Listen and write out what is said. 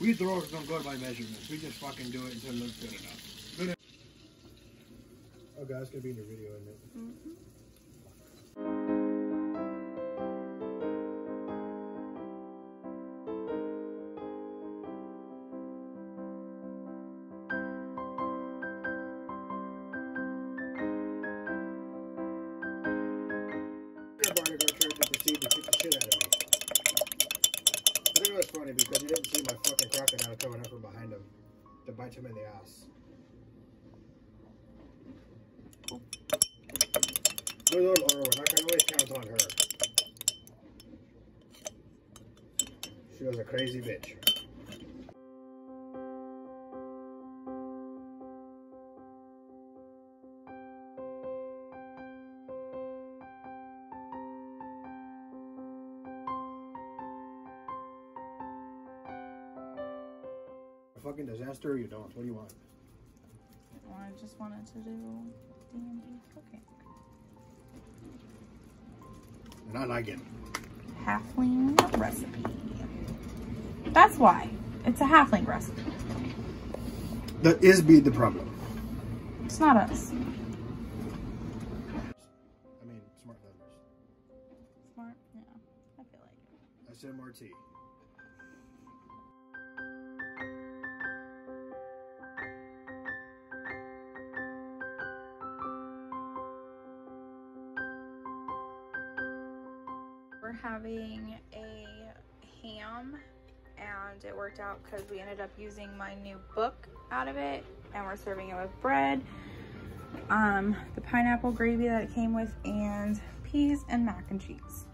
We throwers don't go by measurements. We just fucking do it until it looks good enough. Good enough. Oh, God, it's gonna be in the video, isn't it? Barney funny because he didn't see my fucking crocodile coming up from behind him to bite him in the ass. Good old Orwin, I can always count on her. She was a crazy bitch. Fucking disaster or you don't? What do you want? Well, I just wanted to do D&D cooking. And I like it. Halfling recipe. That's why. It's a halfling recipe. That is be the problem. It's not us. I mean, smart vendors. Smart? Yeah, I feel like. SMRT. Having a ham and it worked out because we ended up using my new book out of it and we're serving it with bread, um, the pineapple gravy that it came with and peas and mac and cheese.